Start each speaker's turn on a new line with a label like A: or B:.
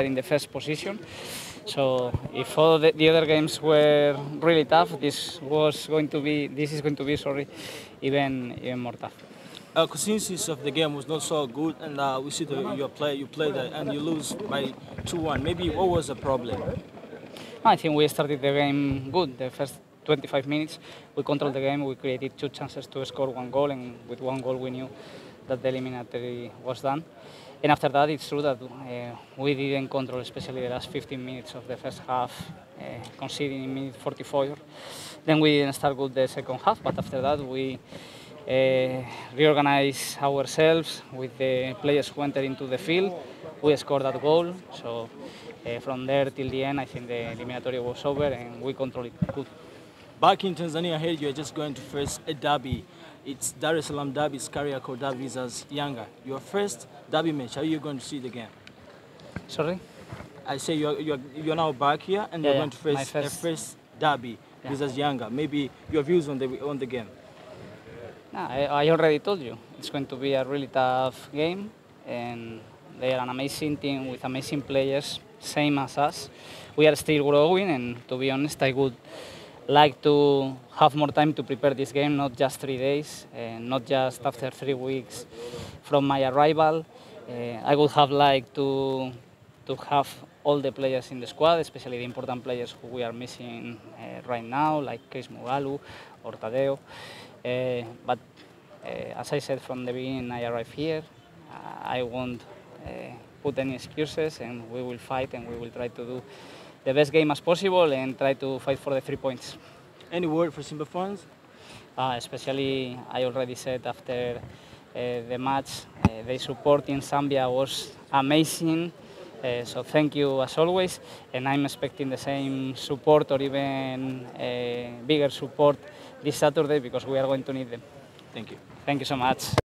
A: in the first position. So if all the, the, other games were really tough, this was going to be this is going to be sorry even even more tough.
B: Uh, consistency of the game was not so good, and uh, we see that you play you played and you lose by two one. Maybe what was the problem?
A: I think we started the game good. The first 25 minutes, we controlled the game. We created two chances to score one goal, and with one goal, we knew that the eliminatory was done. And after that, it's true that uh, we didn't control, especially the last 15 minutes of the first half, uh, conceding in minute 44. Then we didn't start good the second half, but after that, we uh, reorganized ourselves with the players who entered into the field. We scored that goal, so uh, from there till the end, I think the eliminatory was over and we controlled it good.
B: Back in Tanzania, I heard you are just going to face a derby. It's Dar es Salaam derby, it's Kariakoo derby as Yanga. Your first derby match, how are you going to see the game?
A: Sorry?
B: I say you're, you're, you're now back here and
A: yeah,
B: you're going to face
A: my first,
B: a first derby
A: yeah.
B: versus Yanga. Maybe your views on the, on the game.
A: No, I, I already told you. It's going to be a really tough game and they are an amazing team with amazing players, same as us. We are still growing, and to be honest, I would like to have more time to prepare this game, not just three days, and not just after three weeks from my arrival. Uh, I would have liked to to have all the players in the squad, especially the important players who we are missing uh, right now, like Chris Mugalu or Tadeo. But as I said from the beginning, I arrived here. I won't put any excuses and we will fight and we will try to do the best game as possible and try to fight for the three points.
B: Any word for Simba fans?
A: Uh, especially, I already said after uh, the match, uh, the support in Zambia was amazing. Uh, so thank you as always, and I'm expecting the same support or even uh, bigger support this Saturday because we are going to need them.
B: Thank you.
A: Thank you so much.